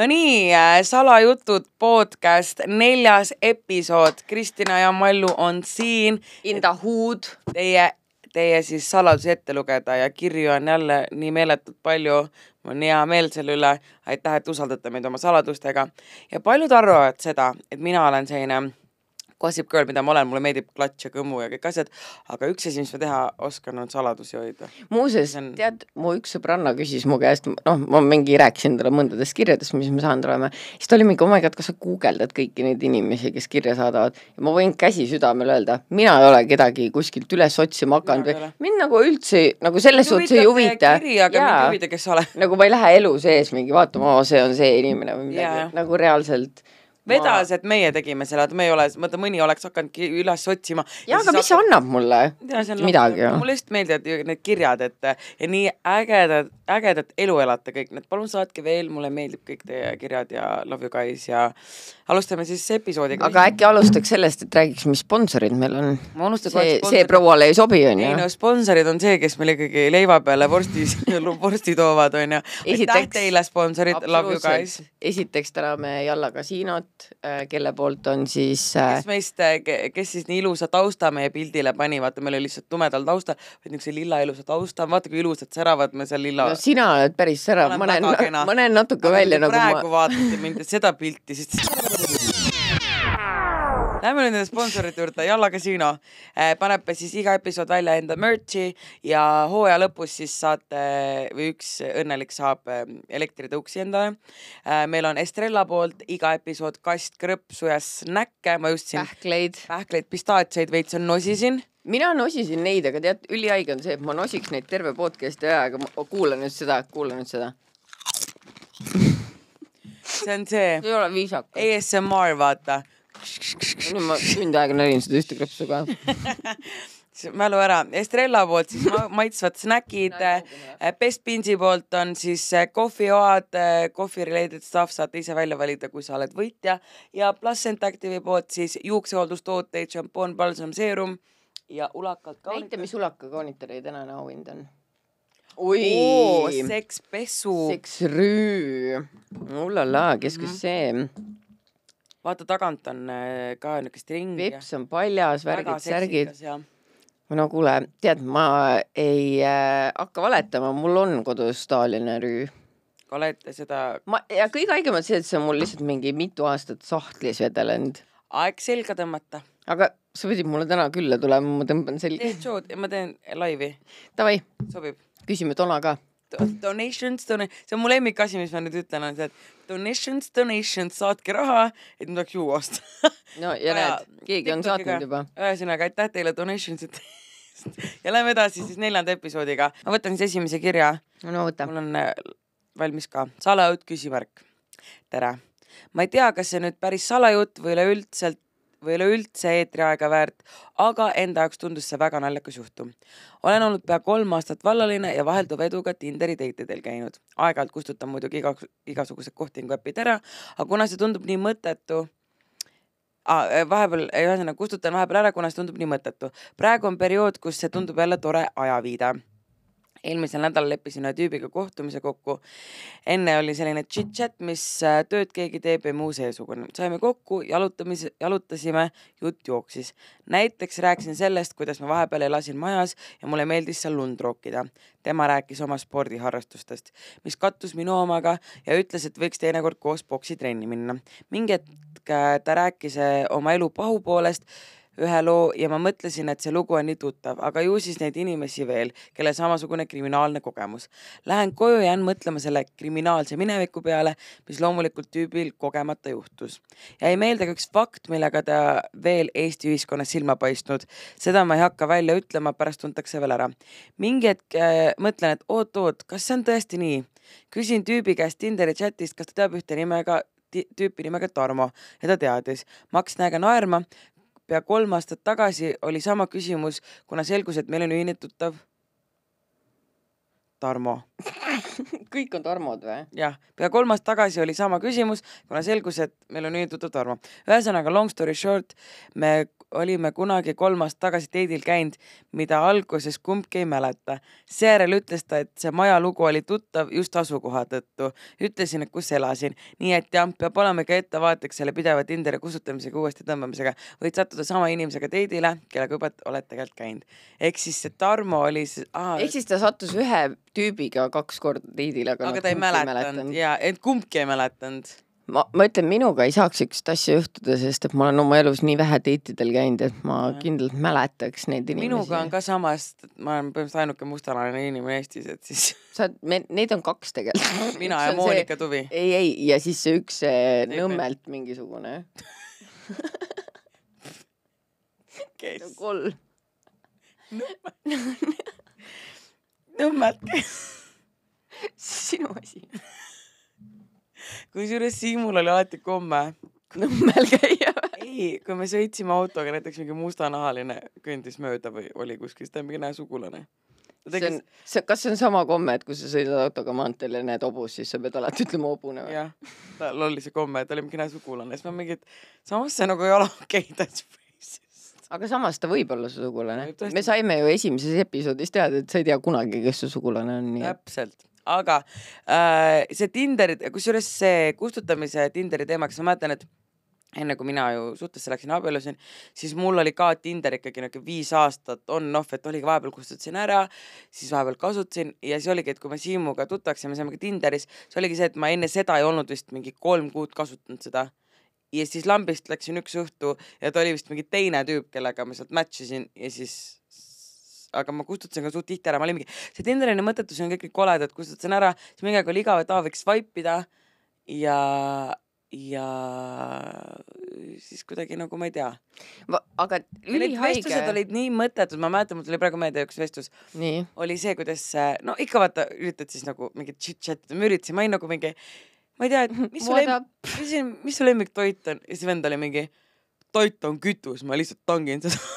no nii äh,, salajutud podcast neljas episood. Kristina ja Mallu on siin. In the hood. Teie, teie siis saladusi ette lugeda ja kirju on jälle nii meeletult palju. mul on hea meel selle üle. aitäh, et usaldate meid oma saladustega. ja paljud arvavad seda, et mina olen selline gossip girl, mida ma olen, mulle meeldib klatš ja kõmu ja kõik asjad, aga üks asi, mis ma teha oskan, on saladusi hoida. muuseas on..., tead, mu üks sõbranna küsis mu käest, noh, ma mingi rääkisin talle mõndadest kirjadest, mis me saanud oleme, siis ta oli mingi, oh my god, kas sa guugeldad kõiki neid inimesi, kes kirja saadavad ja ma võin käsi südamel öelda, mina ei ole kedagi kuskilt üles otsima hakanud või mind nagu üldse nagu selles suhtes ei huvita. kiri, aga mind ei huvita, kes sa oled. nagu ma ei lähe elu sees mingi vaatama, oo, see on see inimene või midagi nagu reaalselt vedas, et meie tegime selle, et me ei ole, mõtle mõni oleks hakanudki üles otsima. ja aga mis see annab mulle? midagi ju. mulle just meeldivad need kirjad, et ja nii ägedad, ägedat elu elate kõik, nii et palun saatke veel, mulle meeldib kõik teie kirjad ja love you guys ja alustame siis episoodiga. aga äkki alustaks sellest, et räägiks, mis sponsorid meil on? see, see prouale ei sobi, on ju? ei no sponsorid on see, kes meil ikkagi leiva peale vorsti vorsti toovad, on ju. aitäh teile, sponsorid, love you guys. esiteks täname Jalla kasiinot, Äh, kelle poolt on siis äh, kes meist, äh, kes siis nii ilusa tausta meie pildile pani, vaata, meil oli lihtsalt tumedal taustal, vaid niisuguse lilla ilusa tausta, vaata kui ilusad säravad me seal lilla no sina oled päris särav, ma näen, ma näen natuke välja nagu praegu ma vaatate mind seda pilti, siis Lähme nüüd nende sponsorite juurde, Jalla Casino eh, paneb siis iga episood välja enda merch'i ja hooaja lõpus siis saate või üks õnnelik saab eh, elektritõuksi endale eh,. meil on Estrella poolt iga episood kast krõpsu ja snäkke, ma just siin pähkleid, pähkleid, pistaatseid veits on nosisin mina nosisin neid, aga tead, ülihaige on see, et ma nosiks neid terve podcast'i ajaga, kuula nüüd seda, kuula nüüd seda see on see. ei ole viisakas. ASMR, vaata nüüd ma tund aega närin seda ühte krõpsu ka mälu ära, Estrella poolt siis maitsvad snäkid Best Binsi poolt on siis kohvioad, eh, coffee related stuff saate ise välja valida, kui sa oled võitja ja Placent Active'i poolt siis juuksehooldustooteid, šampoon, palsam, seerum ja ulakalt kaunitar. näita, mis ulaka kaunitari tänane auhind on. oi sekspesu. seksrüü. ullala, kes mm -hmm. Vaata tagant on äh, ka niisugust ringi. veps on paljas, värgid, särgid. no kuule, tead, ma ei äh, hakka valetama, mul on kodus taoline rüü. oled seda? ma ja kõige haigem on see, et see on mul lihtsalt mingi mitu aastat sahtlis vedelenud. aeg selga tõmmata. aga sa pidid mulle täna külla tulema, ma tõmban selga. teed show'd, ma teen laivi. Davai. sobib. küsime Donna ka donations, see on mu lemmikasi, mis ma nüüd ütlen, on see, et donations, donations, saatke raha, et ma tahaks juua osta no ja näed, keegi on saatnud juba. ühesõnaga, aitäh teile donations ite ja lähme edasi siis neljanda episoodiga. ma võtan siis esimese kirja. no võta. mul on äh, valmis ka, salajutt küsimärk. tere, ma ei tea, kas see nüüd päris salajutt või üleüldiselt või üleüldse eetriaega väärt, aga enda jaoks tundus see väga naljakas juhtum. olen olnud pea kolm aastat vallaline ja vahelduva eduga Tinderi date idel käinud. aeg-ajalt kustutan muidugi iga, igasugused kohtingu äpid ära, aga kuna see tundub nii mõttetu ah,, vahepeal, ühesõnaga kustutan vahepeal ära, kuna see tundub nii mõttetu. praegu on periood, kus see tundub jälle tore ajaviide eelmisel nädalal leppisin ühe tüübiga kohtumise kokku. enne oli selline chit-chat, mis äh, tööd keegi teeb ja muu seesugune. saime kokku, jalutamise, jalutasime, jutt jooksis. näiteks rääkisin sellest, kuidas ma vahepeal elasin majas ja mulle meeldis seal lund rookida. tema rääkis oma spordiharrastustest, mis kattus minu omaga ja ütles, et võiks teinekord koos poksitrenni minna. mingi hetk äh, ta rääkis äh, oma elu pahupoolest ühe loo ja ma mõtlesin, et see lugu on nii tuttav, aga ju siis neid inimesi veel, kellel samasugune kriminaalne kogemus. Lähen koju, jään mõtlema selle kriminaalse mineviku peale, mis loomulikult tüübil kogemata juhtus. jäi meelde ka üks fakt, millega ta veel Eesti ühiskonnas silma paistnud. seda ma ei hakka välja ütlema, pärast tuntakse veel ära. mingi hetk äh, mõtlen, et oot-oot, kas see on tõesti nii? küsin tüübi käest Tinderi chatist, kas ta teab ühte nimega tüüpi nimega Tarmo ja ta teadis. ma hakkasin aega naerma, pea kolm aastat tagasi oli sama küsimus, kuna selgus, et meil on ühine tuttav Tarmo kõik on Tarmod või? jah, pea kolm aastat tagasi oli sama küsimus, kuna selgus, et meil on ühine tuttav Tarmo. ühesõnaga long story short, me olime kunagi kolm aastat tagasi teidil käinud, mida alguses kumbki ei mäleta. seejärel ütles ta, et see maja lugu oli tuttav just asukoha tõttu. ütlesin, et kus elasin. nii et jah, peab olema ikka ettevaatlik selle pideva Tinderi kustutamisega, uuesti tõmbamisega. võid sattuda sama inimesega teidile, kellega juba oled tegelikult käinud. ehk siis see Tarmo oli siis ah,. ehk siis ta sattus ühe tüübiga kaks korda teidile, aga, aga ta ei mäletanud ja, et kumbki ei mäletanud ma, ma ütlen, minuga ei saaks siukest asja juhtuda, sest et ma olen oma elus nii vähe date idel käinud, et ma ja. kindlalt mäletaks neid inimesi. minuga on ka sama, sest ma olen põhimõtteliselt ainuke mustanahaline inimene Eestis, et siis. sa oled, me, neid on kaks tegelikult. mina ja Monika see, Tuvi. ei, ei, ja siis see üks see Nõmmelt mingisugune kes? kolm. Nõmmelt sinu asi kusjuures Siimul oli alati komme Nõmmel käia ei, kui me sõitsime autoga, näiteks mingi mustanahaline kõndis mööda või oli kuskil, siis ta on mingi näe sugulane. see on, see, kas see on sama komme, et kui sa sõidad autoga maanteel ja näed hobust, siis sa pead alati ütlema hobune või? jah, tal oli see komme, et ta oli mingi näe sugulane, siis ma mingi, et samas see nagu ei ole okei okay,, that's racist. aga samas ta võib olla su sugulane. me saime ju esimeses episoodis teada, et sa ei tea kunagi, kes su sugulane on. täpselt aga äh, see Tinderi, kusjuures see kustutamise Tinderi teemaks, ma mäletan, et enne kui mina ju suhtesse läksin, abiellusin, siis mul oli ka Tinder ikkagi niisugune viis aastat on-off, et oligi vahepeal kustutasin ära, siis vahepeal kasutasin ja siis oligi, et kui me Siimuga tuttavaks saime, saime ka Tinderis, siis oligi see, et ma enne seda ei olnud vist mingi kolm kuud kasutanud seda. ja siis lambist läksin üks õhtu ja ta oli vist mingi teine tüüp, kellega ma sealt match isin ja siis aga ma kustutasin ka suht tihti ära, ma olin mingi, see Tinderini mõttetus on kõik nii koledad, kustutasin ära, siis mingi aeg oli igav, et aa, võiks swipe ida ja, ja siis kuidagi nagu ma ei tea. aga ülihaige. vestlused olid nii mõttetud, ma mäletan, mul tuli praegu meelde üks vestlus. oli see, kuidas, no ikka vaata, üritad siis nagu mingit chit-chat ida, ma üritasin, ma olin nagu mingi, ma ei tea, et mis su lemmik, mis su lemmiktoit on ja siis vend oli mingi, toit on kütus, ma lihtsalt tangin seda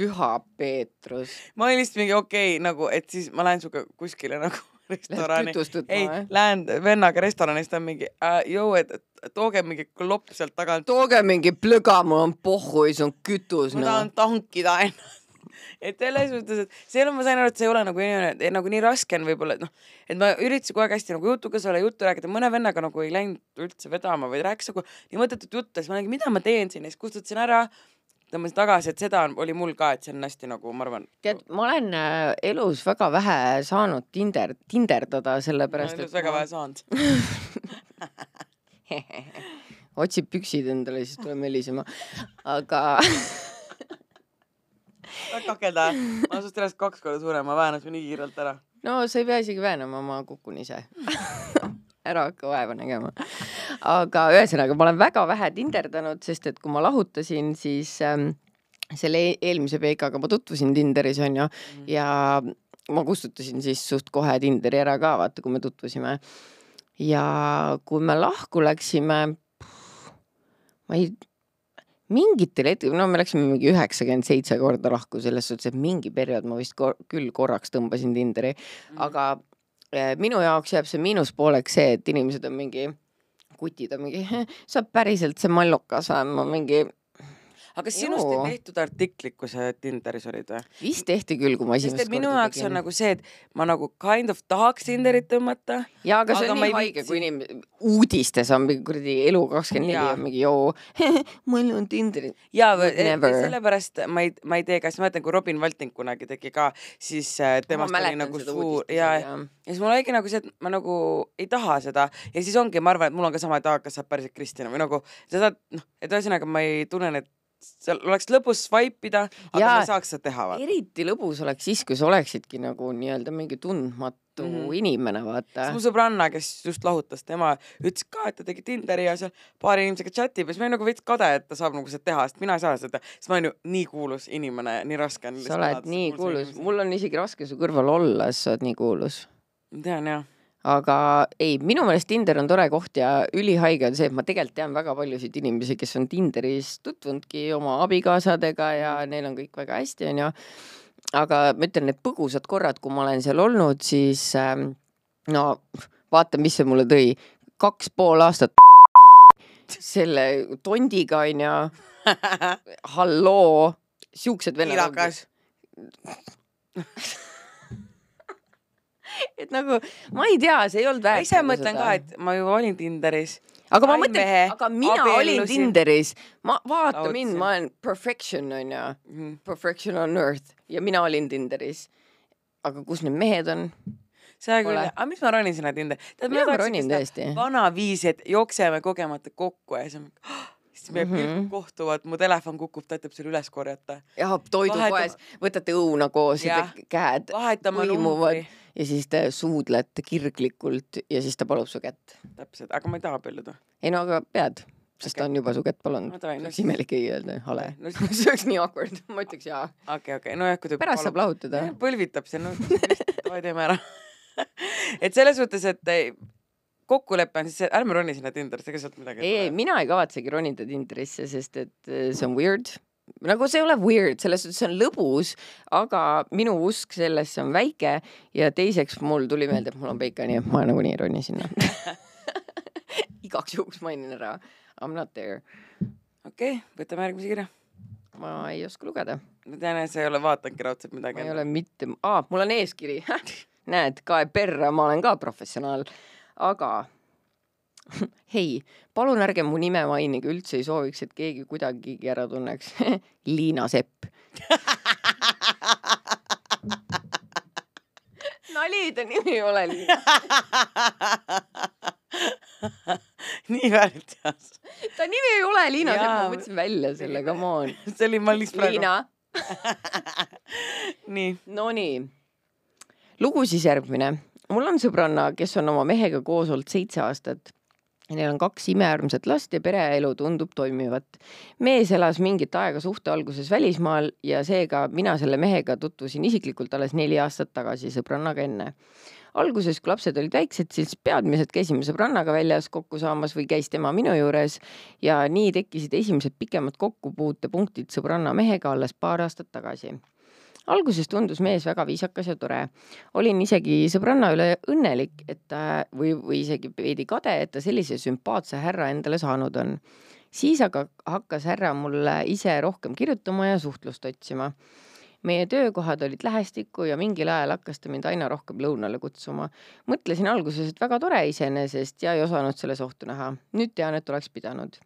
püha Peetrus. ma olin lihtsalt mingi okei okay, nagu, et siis ma lähen sinuga kuskile nagu restorani. ei, lähen vennaga restorani, siis ta on mingi äh,, jõu, et tooge mingi klopp sealt tagant. tooge mingi plõga, mul on pohhu ja see on kütus. ma no. tahan tankida ennast et selles suhtes, et see ei ole, ma sain aru, et see ei ole nagu inimene, nagu nii raske on võib-olla, et noh, et ma üritasin kogu aeg hästi nagu jutukas olla, juttu rääkida, mõne vennaga nagu ei läinud üldse vedama, vaid rääkis nagu nii mõttetut juttu, siis ma olingi, mida ma teen siin ja siis kustutasin ära tõmbasin tagasi, et seda on, oli mul ka, et see on hästi nagu, ma arvan. tead, ma olen äh, elus väga vähe saanud Tinder, tinderdada, sellepärast et. väga ma... vähe saanud otsib püksid endale, siis tuleb helisema, aga kakelda, ma olen sinust ennast kaks korda suurem, ma väänan su nii kiirelt ära. no sa ei pea isegi väänama, ma kukun ise ära hakka vaeva nägema. aga ühesõnaga, ma olen väga vähe tinderdanud, sest et kui ma lahutasin, siis ähm, selle e-, eelmise Peikaga ma tutvusin Tinderis onju mm. ja ma kustutasin siis suht kohe Tinderi ära ka, vaata, kui me tutvusime. ja kui me lahku läksime, ma ei, mingitel hetkedel, no me läksime mingi üheksakümmend seitse korda lahku, selles suhtes, et mingi periood ma vist kor küll korraks tõmbasin Tinderi mm., aga minu jaoks jääb see miinuspooleks see, et inimesed on mingi, kutid on mingi, sa päriselt see mallokas või, ma mingi aga kas sinust Joo. ei tehtud artiklit, kui sa Tinderis olid või? vist tehti küll, kui ma esimest korda minu jaoks on nagu see, et ma nagu kind of tahaks Tinderit tõmmata. ja, aga see on nii haige, kui inimene, uudistes on mingi kuradi elu kakskümmend neli on mingi joo mul on Tinderit. ja sellepärast ma ei, ma ei tee, kas ma mäletan, kui Robin Valting kunagi tegi ka, siis äh, temast oli nagu suur ja, ja siis mul oligi nagu see, et ma nagu ei taha seda ja siis ongi, ma arvan, et mul on ka sama, et aa, kas sa oled päriselt Kristina või nagu saad, noh, et ühesõnaga ma ei tunne, et seal oleks lõbus swipe ida, aga ja, ma ei saaks seda teha. eriti lõbus oleks siis, kui sa oleksidki nagu nii-öelda mingi tundmatu mm -hmm. inimene, vaata. mu sõbranna, kes just lahutas, tema ütles ka, et ta tegi Tinderi ja seal paari inimesega chatib ja siis ma olin nagu veits kade, et ta saab nagu seda teha, sest mina ei saa seda, sest ma olen ju nii kuulus inimene, nii raske on. sa oled nii kuulus, mul on isegi raske su kõrval olla, sest sa oled nii kuulus. ma tean jah aga ei, minu meelest Tinder on tore koht ja ülihaige on see, et ma tegelikult tean väga paljusid inimesi, kes on Tinderis tutvunudki oma abikaasadega ja neil on kõik väga hästi, onju. aga ma ütlen, need põgusad korrad, kui ma olen seal olnud, siis ähm, no vaata, mis see mulle tõi. kaks pool aastat selle tondiga onju, halloo, siuksed vennad. ilakas. et nagu ma ei tea, see ei olnud ma väärt. ise mõtlen ka, et ma juba olin Tinderis. aga ma mõtlen aga mina olin abiellusin. Tinderis, ma, vaata Laudsin. mind, ma olen perfection onju, Mhm. perfection on earth ja mina olin Tinderis. aga kus need mehed on? see küll aga miks ma ronin sinna Tinderi? tead, ma ronin tõesti. vana viisi, et jookseme kogemata kokku ja siis on, siis meie Mhm. pilgud kohtuvad, mu telefon kukub, ta ütleb selle üles korjata. jah, toidupoes võtate õuna koos ja käed vahetame numbri. Ja siis te suudlete kirglikult ja siis ta palub su kätt. täpselt, aga ma ei taha abielluda. ei no aga pead, sest Okei. ta on juba su kätt palunud No no oleks imelik ei öelda, hale. no see oleks nii awkward, ma ütleks jaa. okei, okei, nojah, kui ta pärast saab lahutada. põlvitab see, no davai, teeme ära. et selles suhtes, et ei, kokkulepe on siis see, ärme roni sinna Tinderisse, ega sealt midagi ei, ei, mina ei kavatsegi ronida Tinderisse, sest et eh, see on weird. Nagu see ei ole weird, selles suhtes on lõbus, aga minu usk sellesse on väike ja teiseks mul tuli meelde, et mul on peika, nii et ma nagunii ei roni sinna. igaks juhuks mainin ära. I m not there. okei okay,, võtame järgmise kirja. ma ei oska lugeda, ma tean, et sa ei ole vaatanudki raudselt midagi ma ei. ole mitte, aa, mul on eeskiri. näed, kaeb perra, ma olen ka professionaal, aga hei, palun ärge mu nime mainige, üldse ei sooviks, et keegi kuidagigi ära tunneks. Liina Sepp. nali, ta nimi ei ole Liina. nii väärteas. ta nimi ei ole Liina Sepp, ma mõtlesin välja selle, come on. see oli, ma lihtsalt praegu. Liina, nii, Nonii, lugu siis järgmine. mul on sõbranna, kes on oma mehega koos olnud seitse aastat. Neil on kaks imearmsat last ja pereelu tundub toimivat. mees elas mingit aega suhte alguses välismaal ja seega mina selle mehega tutvusin isiklikult alles neli aastat tagasi sõbrannaga enne alguses, kui lapsed olid väiksed, siis peadmiselt käisime sõbrannaga väljas kokku saamas või käis tema minu juures ja nii tekkisid esimesed pikemad kokkupuutepunktid sõbranna mehega alles paar aastat tagasi alguses tundus mees väga viisakas ja tore. olin isegi sõbranna üle õnnelik, et ta või, või isegi veidi kade, et ta sellise sümpaatse härra endale saanud on. siis aga hakkas härra mulle ise rohkem kirjutama ja suhtlust otsima. meie töökohad olid lähestikku ja mingil ajal hakkas ta mind aina rohkem lõunale kutsuma. mõtlesin alguses, et väga tore iseenesest ja ei osanud selles ohtu näha. nüüd tean, et oleks pidanud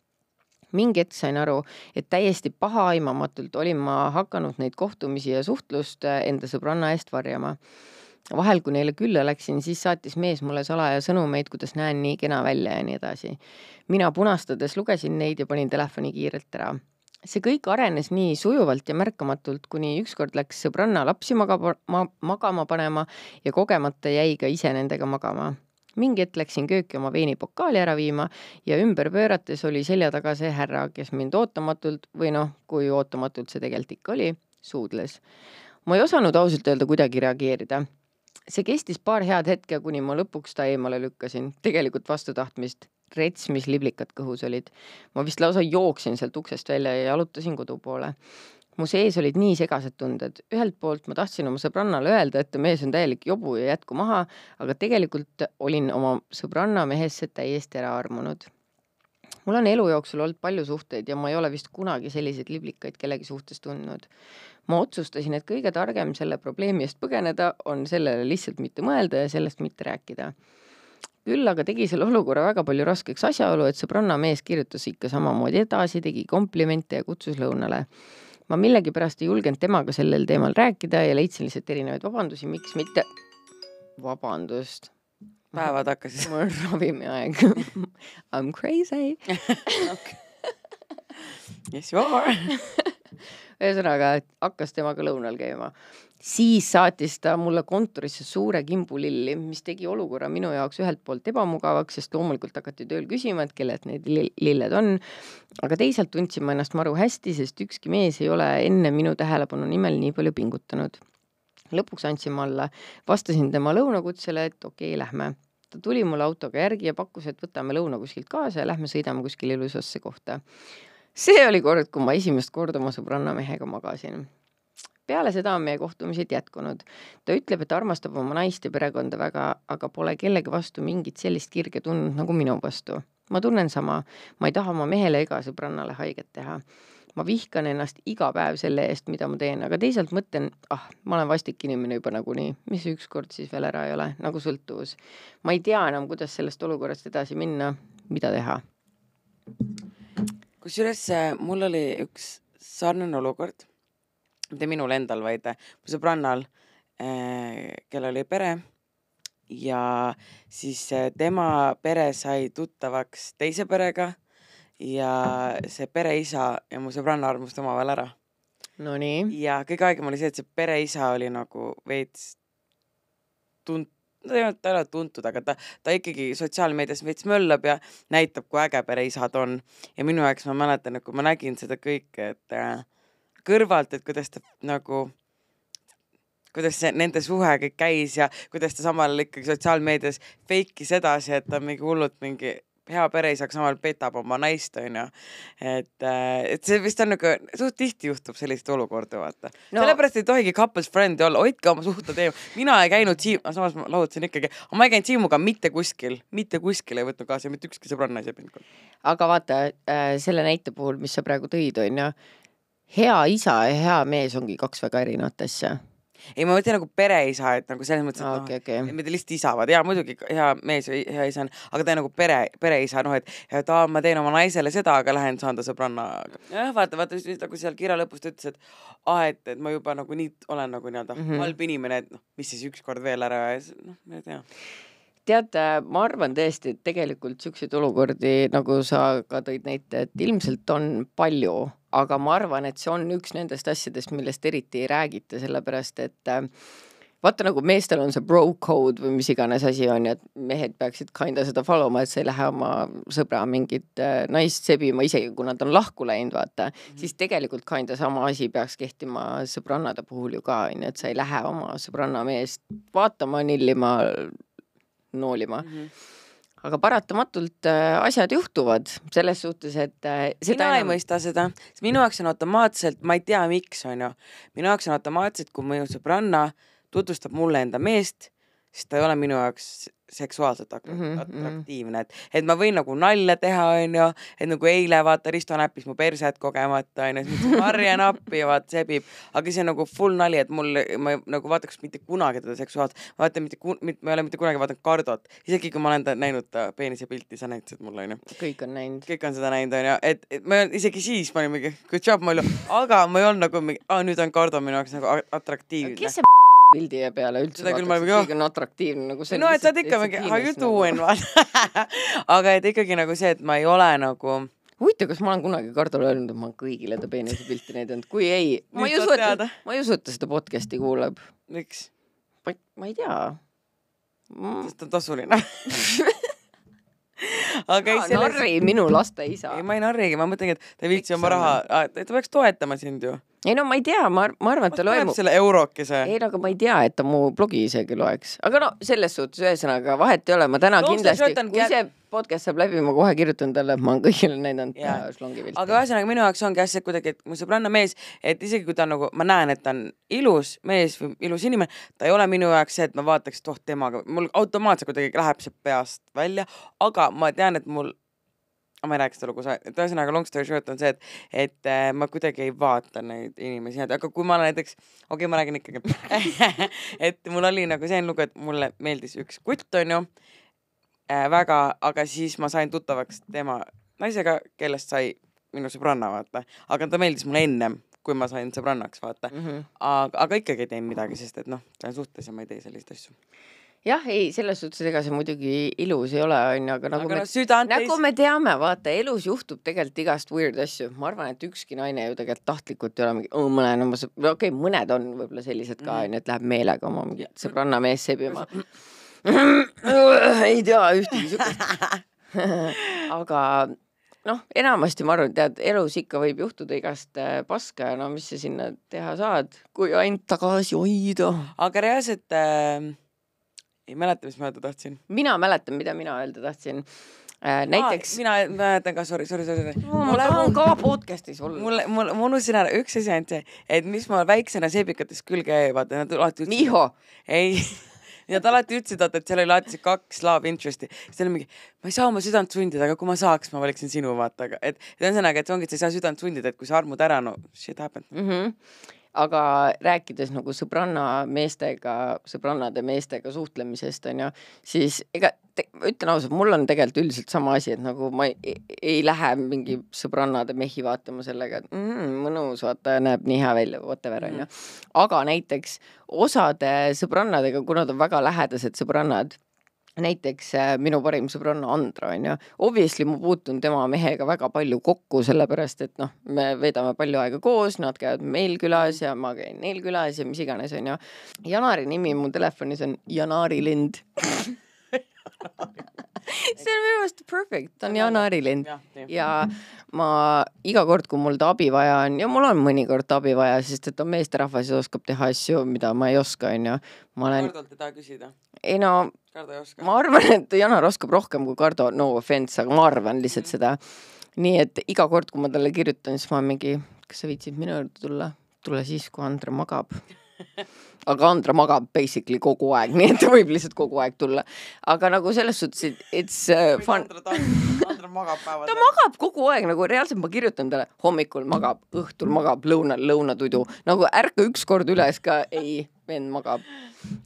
mingi hetk sain aru, et täiesti pahaaimamatult olin ma hakanud neid kohtumisi ja suhtlust enda sõbranna eest varjama. vahel, kui neile külla läksin, siis saatis mees mulle salaja sõnumeid, kuidas näen nii kena välja ja nii edasi. mina punastades lugesin neid ja panin telefoni kiirelt ära. see kõik arenes nii sujuvalt ja märkamatult, kuni ükskord läks sõbranna lapsi magama, ma, magama panema ja kogemata jäi ka ise nendega magama mingi hetk läksin kööki oma veinipokaali ära viima ja ümber pöörates oli selja taga see härra, kes mind ootamatult või noh, kui ootamatult see tegelikult ikka oli, suudles. ma ei osanud ausalt öelda kuidagi reageerida. see kestis paar head hetke, kuni ma lõpuks ta eemale lükkasin, tegelikult vastu tahtmist. rets, mis liblikad kõhus olid. ma vist lausa jooksin sealt uksest välja ja jalutasin kodu poole mu sees olid nii segased tunded, ühelt poolt ma tahtsin oma sõbrannale öelda, et mees on täielik jobu ja jätku maha, aga tegelikult olin oma sõbranna mehesse täiesti ära armunud. mul on elu jooksul olnud palju suhteid ja ma ei ole vist kunagi selliseid liblikaid kellegi suhtes tundnud. ma otsustasin, et kõige targem selle probleemi eest põgeneda on sellele lihtsalt mitte mõelda ja sellest mitte rääkida küll aga tegi selle olukorra väga palju raskeks asjaolu, et sõbranna mees kirjutas ikka samamoodi edasi, tegi komplimente ja kutsus lõunale ma millegipärast ei julgenud temaga sellel teemal rääkida ja leidsin lihtsalt erinevaid vabandusi, miks mitte. vabandust. päevad hakkasid mul on ravimiaeg I m crazy Yes you are. ühesõnaga, hakkas temaga lõunal käima. siis saatis ta mulle kontorisse suure kimbu lilli, mis tegi olukorra minu jaoks ühelt poolt ebamugavaks, sest loomulikult hakati tööl küsima, et kellelt need lilled on. aga teisalt tundsin ma ennast maru hästi, sest ükski mees ei ole enne minu tähelepanu nimel nii palju pingutanud. lõpuks andsin ma alla, vastasin tema lõunakutsele, et okei okay,, lähme ta tuli mulle autoga järgi ja pakkus, et võtame lõuna kuskilt kaasa ja lähme sõidame kuskile ilusasse kohta. See oli kord, kui ma esimest korda oma sõbranna mehega magasin. peale seda on meie kohtumised jätkunud. ta ütleb, et armastab oma naist ja perekonda väga, aga pole kellegi vastu mingit sellist kirge tundnud nagu minu vastu. ma tunnen sama, ma ei taha oma mehele ega sõbrannale haiget teha. ma vihkan ennast iga päev selle eest, mida ma teen, aga teisalt mõtlen, ah, ma olen vastik inimene juba nagunii, mis ükskord siis veel ära ei ole, nagu sõltuvus. ma ei tea enam, kuidas sellest olukorrast edasi minna, mida teha. Kusjuures äh, mul oli üks sarnane olukord, mitte minul endal, vaid äh, mu sõbrannal, kellel oli pere ja siis äh, tema pere sai tuttavaks teise perega ja see pereisa ja mu sõbranna armusid omavahel ära. Nonii. ja kõige haigem oli see, et see pereisa oli nagu veits tunt-, ta ei olnud, ta ei ole tuntud, aga ta, ta ikkagi sotsiaalmeedias veits möllab ja näitab, kui äge pereisa ta on. ja minu jaoks ma mäletan, et kui ma nägin seda kõike, et äh, kõrvalt, et kuidas ta nagu kuidas see nende suhe kõik käis ja kuidas ta samal ajal ikkagi sotsiaalmeedias fake'is edasi, et ta mingi hullult mingi hea pereisa, aga samal petab oma naist, onju. et, äh, et see vist on nagu, suht tihti juhtub selliseid olukordi, vaata no.. sellepärast ei tohigi couples friend'i olla, hoidke oma suhted eemal. mina ei käinud Siim, samas ma lahutasin ikkagi, aga ma ei käinud Siimuga mitte kuskil, mitte kuskil ei võtnud kaasa, mitte ükski sõbranna ei sebinud. aga vaata äh, selle näite puhul, mis sa praegu tõid, onju, hea isa ja hea mees ongi kaks väga erinevat asja ei, ma mõtlen nagu pereisa, et nagu selles mõttes, et Aa, noh okei. mitte lihtsalt isa, vaid ja muidugi hea mees või hea isa on, aga ta on nagu pere, pereisa, noh, et et aa, ma teen oma naisele seda, aga lähen saan ta sõbrannaga. jah, vaata, vaata nagu seal kirja lõpus ta ütles, et aa, et, et ma juba nagu nii olen nagu nii-öelda mm. -hmm. halb inimene, et noh, mis siis ükskord veel ära ja siis noh, ma ei tea. tead, ma arvan tõesti, et tegelikult siukseid olukordi, nagu sa ka tõid näite, et ilmselt on palju, aga ma arvan, et see on üks nendest asjadest, millest eriti ei räägita, sellepärast et äh, vaata nagu meestel on see bro code või mis iganes asi on ja et mehed peaksid kinda seda follow ma, et sa ei lähe oma sõbra mingit äh, naist sebima, isegi kui nad on lahku läinud, vaata mm, -hmm. siis tegelikult kinda sama asi peaks kehtima sõbrannade puhul ju ka onju, et sa ei lähe oma sõbranna meest vaatama, nillima, noolima Mm -hmm. Aga paratamatult äh, asjad juhtuvad selles suhtes, et äh, mina enam... ei mõista seda, sest minu jaoks on automaatselt, ma ei tea, miks, onju, minu jaoks on automaatselt, kui minu sõbranna tutvustab mulle enda meest, siis ta ei ole minu jaoks seksuaalselt atrak- Mhm, mhm. atraktiivne, et, et ma võin nagu nalja teha, onju, et nagu eile vaata Risto näppis mu perset kogemata, onju, siis ma karjan appi ja vaat sebib, aga see on nagu full nali, et mul, ma nagu vaataks mitte kunagi teda seksuaalselt, ma vaatan mitte, ma ei ole mitte kunagi vaadanud Kardot, isegi kui ma olen ta näinud ta peenise pilti, sa näitasid mulle, onju kõik on näinud. kõik on seda näinud, onju, et, et ma isegi siis ma olin mingi good job, olin, aga ma ei olnud nagu mingi, aa nüüd on Kardo minu jaoks nagu atraktiivne. kes see pildi peale üldse Seda ma sest mingi, keegi on atraktiivne nagu see. no et sa oled ikka mingi how you doing vaata aga et ikkagi nagu see, et ma ei ole nagu huvitav, kas ma olen kunagi Kardole öelnud, et ma olen kõigile ta peenise pilti näidanud, kui ei, ma ei usu, et ma ei usu, et ta seda podcast'i kuulab. miks, ma ei tea. sest ta on tasuline aga ei selles, narri minu laste isa. ei ma ei narrigi, ma mõtlengi, et ta ei viitsi oma raha, ta peaks toetama sind ju. Ei no ma ei tea, ma, ma arvan, et ta loeb mu selle eurokese. ei no aga ma ei tea, et ta mu blogi isegi loeks, aga no selles suhtes ühesõnaga vahet ei ole, ma täna No, kindlasti, kui jää- see podcast saab läbi, ma kohe kirjutan talle, et ma olen kõigile näidanud yeah. šlongi pilti. aga ühesõnaga minu jaoks ongi see kuidagi, et mu sõbranna mees, et isegi kui ta nagu, ma näen, et ta on ilus mees või ilus inimene, ta ei ole minu jaoks see, et ma vaataks, et oh temaga, mul automaatselt kuidagi läheb see peast välja, aga ma tean, et mul aga ma ei räägi seda lugu, et ühesõnaga long story short on see, et, et äh, ma kuidagi ei vaata neid inimesi, aga kui ma näiteks, okei okay,, ma räägin ikkagi et mul oli nagu selline lugu, et mulle meeldis üks kutt, onju äh, väga, aga siis ma sain tuttavaks tema naisega, kellest sai minu sõbranna, vaata, aga ta meeldis mulle ennem, kui ma sain sõbrannaks, vaata mm. -hmm. aga, aga ikkagi ei teinud midagi, sest et noh, ta on suhtes ja ma ei tee selliseid asju. Jah, ei, selles suhtes ega see muidugi ilus ei ole, onju, aga nagu aga me no nagu me teame, vaata, elus juhtub tegelikult igast weird asju, ma arvan, et ükski naine ju tegelikult tahtlikult ei ole mingi oh,, mõne oma sõb-, okei okay,, mõned on võib-olla sellised ka Mhm. onju, et läheb meelega oma mingit sõbranna meest sebima. ei tea ühtegi siukest. aga noh, enamasti ma arvan, tead, elus ikka võib juhtuda igast äh, paska ja no mis sa sinna teha saad, kui ainult tagasi hoida. aga reaalselt äh, ei mäleta, mis ma öelda tahtsin mina mäletan, mida mina öelda tahtsin äh,. näiteks. mina mäletan ka, sorry, sorry, sorry. ma tahan ka podcast'is olla. mulle, mul, ma unustasin ära, üks asi ainult see, et mis ma väiksena seebikates külge jäi, vaata nad alati ütlesid. Miho, ei, ja ta alati ütlesid, vaata, et seal oli alati see kaks love interest'i, siis oli mingi, ma ei saa oma südant sundida, aga kui ma saaks, ma valiksin sinu, vaata, aga et et ühesõnaga, et see ongi, et sa ei saa südant sundida, et kui sa armud ära, no shit happened mm. -hmm. Aga rääkides nagu sõbranna meestega, sõbrannade meestega suhtlemisest onju, siis ega te, ma ütlen ausalt, mul on tegelikult üldiselt sama asi, et nagu ma ei, ei lähe mingi sõbrannade mehi vaatama sellega, et mm, mõnus, vaata, näeb nii hea välja, whatever onju. aga näiteks osade sõbrannadega, kuna nad on väga lähedased sõbrannad näiteks äh, minu parim sõbranna Andra onju, obviously ma puutun tema mehega väga palju kokku, sellepärast et noh, me veedame palju aega koos, nad käivad meil külas ja ma käin neil külas ja mis iganes onju. Janari nimi mu telefonis on Janari Lind see on minu meelest perfect, ta on Janari Lind jah, nii. ja ma iga kord, kui mul ta abi vaja on ja mul on mõnikord abi vaja, sest et on meesterahvas ja oskab teha asju, mida ma ei oska, onju. ma olen, Kardolt ei taha küsida, ei no ma arvan, et Janar oskab rohkem kui Kardo, no offense, aga ma arvan lihtsalt seda. nii et iga kord, kui ma talle kirjutan, siis ma mingi, kas sa viitsid minu juurde tulla? tule siis, kui Andre magab. Aga Andre magab basically kogu aeg, nii et ta võib lihtsalt kogu aeg tulla. aga nagu selles suhtes, et it's uh, fun. Andra Andra magab päeval. ta magab kogu aeg nagu reaalselt ma kirjutan talle hommikul magab, õhtul magab, lõunal lõunatudu nagu ärka ükskord üles ka, ei, vend magab.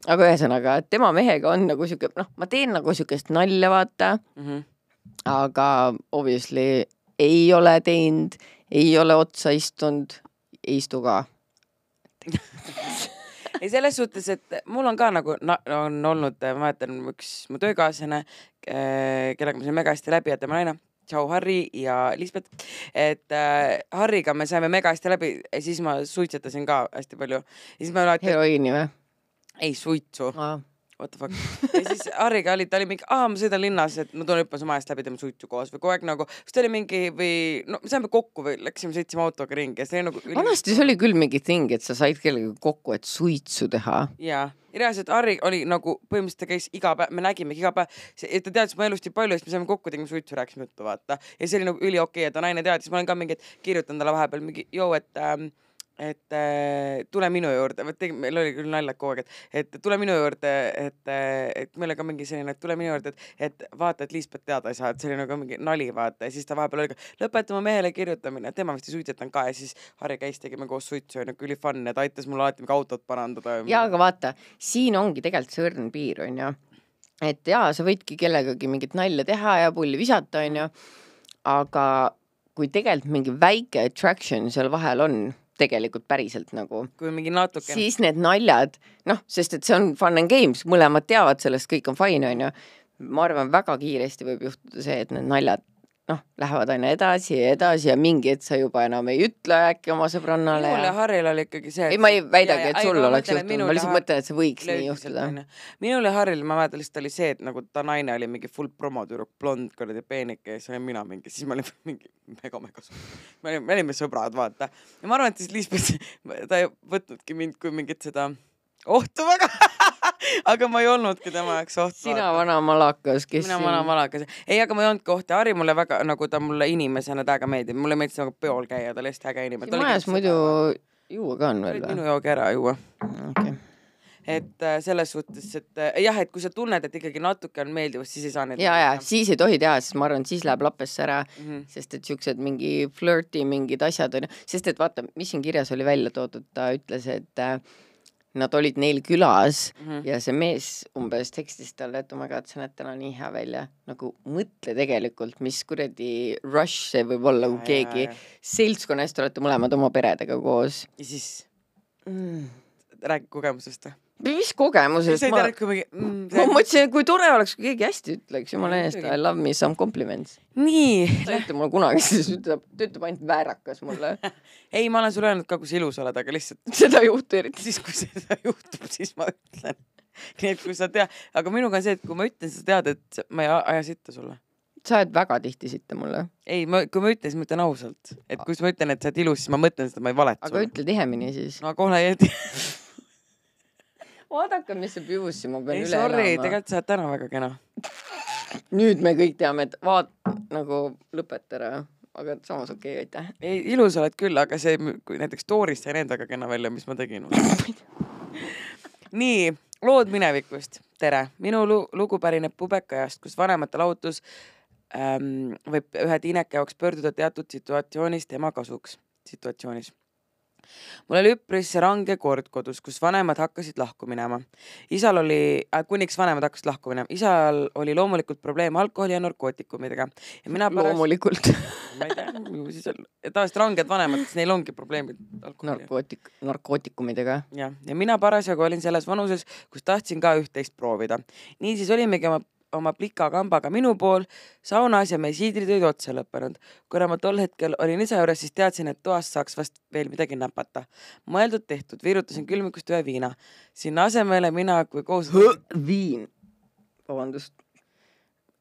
aga ühesõnaga, et tema mehega on nagu siuke, noh, ma teen nagu siukest nalja, vaata, Mhm. aga obviously ei ole teinud, ei ole otsa istunud, ei istu ka. ei, selles suhtes, et mul on ka nagu na, on olnud, ma mäletan, üks mu töökaaslane, kellega ma sain mega hästi läbi ja tema naine, tšau, Harri ja Lisbeth. et äh, Harriga me saime mega hästi läbi siis ma suitsetasin ka hästi palju. siis ma alati, heroiini või? ei suitsu, what the fuck. ja siis Harriga oli, ta oli mingi, aa, ma sõidan linnas, et ma tulen hüppan su majast läbi, teeme suitsu koos või kogu aeg nagu, siis ta oli mingi või no me saime kokku või läksime, sõitsime autoga ringi ja see oli nagu. vanasti see oli küll mingi thing, et sa said kellegagi kokku, et suitsu teha. jaa, ja reaalselt Harri oli nagu põhimõtteliselt ta käis iga päev, me nägimegi iga päev, ta teadis mu elust nii palju, siis me saime kokku, tegime suitsu, rääkisime juttu, vaata. ja see oli nagu üliokei okay, ja ta naine teadis, ma olen ka mingi, et kirjutan talle vahepeal mingi, joo, et ähm, et äh, tule minu juurde, vot meil oli küll naljad kogu aeg, et, et tule minu juurde, et, et meil oli ka mingi selline, et tule minu juurde, et, et vaata, et Liisbet teada ei saa, et see oli nagu mingi nali, vaata, ja siis ta vahepeal oli ka, lõpeta mu mehele kirjutamine, tema vist ei suitsetanud ka ja siis Harri käis, tegime koos suitsu ja nagu üli fun ja ta aitas mul alati mingi autot parandada. ja aga vaata, siin ongi tegelikult see õrn piir, onju. et jaa, sa võidki kellegagi mingit nalja teha ja pulli visata, onju. aga kui tegelikult mingi väike attraction seal vahel on, tegelikult päriselt nagu, kui mingi natuke. siis need naljad, noh, sest et see on fun and games, mõlemad teavad sellest, kõik on fine, onju. ma arvan, väga kiiresti võib juhtuda see, et need naljad noh, lähevad aina edasi ja edasi ja mingi hetk sa juba enam ei ütle äkki oma sõbrannale minul ja Harril oli ikkagi see. ei, ma ei väidagi, et sul oleks juhtunud, ma lihtsalt mõtlen, et see võiks nii juhtuda. minul ja Harril, ma mäletan lihtsalt oli see, et nagu ta naine oli mingi full promotüdruk, blond, kuradi peenike ja siis olin mina mingi, siis ma olin mingi mega-mega suur. me olime, me olime sõbrad, vaata. ja ma arvan, et siis Liisbeth, ta ei võtnudki mind kui mingit seda ohtu väga aga ma ei olnudki tema jaoks ohtu. sina vana malakas, kes mina vana malakas. ei, aga ma ei olnudki ohtu Harri mulle väga nagu ta mulle inimesena täiega meeldib, mulle meeldis nagu peol käia, ta oli hästi äge inimene. siin majas muidu juua ka on veel minu või? joogi ära juua okei, et äh, selles suhtes, et äh, jah, et kui sa tunned, et ikkagi natuke on meeldivust, siis ei saa neid. ja, ja siis ei tohi teha, sest ma arvan, et siis läheb lappesse ära mm. -hmm. sest et siuksed mingi flirti mingid asjad on ju, sest et vaata, mis siin kirjas oli välja toodud, ta ütles, et äh, nad olid neil külas Mm -hmm. ja see mees umbes tekstis talle, et oh my god, sa näed täna nii hea välja. nagu mõtle tegelikult, mis kuradi rush see võib olla, kui keegi seltskonnas te olete mõlemad oma peredega koos ja siis mm.. räägi kogemusest või? Mis kogemusest ma mingi mm. ma mõtlesin, kui tore oleks, kui keegi hästi ütleks, jumala eest. I love me some compliments. nii, ta ei ütle mulle kunagi, siis ütleb, ta ütleb ainult väärakas mulle. ei, ma olen sulle öelnud ka, kui sa ilus oled, aga lihtsalt seda ei juhtu eriti. siis, kui seda juhtub, siis ma ütlen. nii et kui sa tead, aga minuga on see, et kui ma ütlen, sa tead, et ma ei aja sitta sulle. sa oled väga tihti sitta mulle, ei, ma, kui ma ütlen, siis ma ütlen ausalt, et kui ma ütlen, et sa oled ilus, siis ma mõtlen seda, ma ei valeta aga sulle. ütle tihemini siis. no ei tea. vaadake, mis see piusi, ma pean ei, üle sorry, elama. tegelikult sa oled täna väga kena. nüüd me kõik teame, et vaat-, nagu lõpeta ära, aga samas okei okay,, aitäh. ei, ilus oled küll, aga see, kui näiteks story's sai need väga kena välja, mis ma tegin. nii, lood minevikust, tere, minu lu lugu pärineb pubekaajast, kus vanemate lahutus ähm, võib ühe tiineka jaoks pöörduda teatud situatsioonis tema kasuks, situatsioonis mul oli üpris range kord kodus, kus vanemad hakkasid lahku minema. isal oli äh,, kuniks vanemad hakkasid lahku minema, isal oli loomulikult probleem alkoholi ja narkootikumidega. ja mina pärast... loomulikult ma ei tea, ju siis on, tavaliselt ranged vanemad, siis neil ongi probleemid alkoholi. narkootik, narkootikumidega. jah, ja mina parasjagu olin selles vanuses, kus tahtsin ka üht-teist proovida. niisiis olimegi oma oma plika kambaga minu pool saunas ja meie siidrid olid otsa lõppenud. kuna ma tol hetkel olin isa juures, siis teadsin, et toast saaks vast veel midagi näpata. mõeldud-tehtud, virutasin külmikust ühe viina. sinna asemele mina kui koos. viin, vabandust.